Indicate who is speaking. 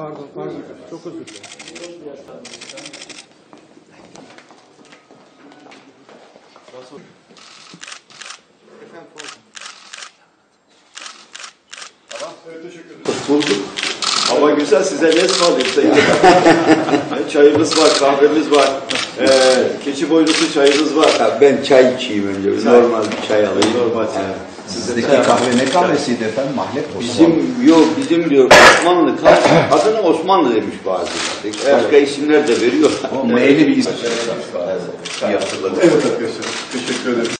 Speaker 1: Pardon, pardon. Çok özür dilerim.
Speaker 2: Bulduk. Hava güzel size ne ısmarlayayım sayın Çayımız var, kahvemiz var. Ee, keçi boynuzu çayımız var.
Speaker 3: Ya ben çay içeyim önce.
Speaker 2: Çay.
Speaker 3: Normal bir çay alayım.
Speaker 2: Normal çay.
Speaker 4: Sizdeki kahve ne kahvesiydi efendim? Mahlep Osmanlı.
Speaker 3: Bizim yok bizim diyor Osmanlı kaç adını Osmanlı demiş bazıları. Başka isimler de veriyor.
Speaker 4: O meyli bir isim.
Speaker 2: İyi hatırladım. Evet arkadaşlar. Teşekkür ederim.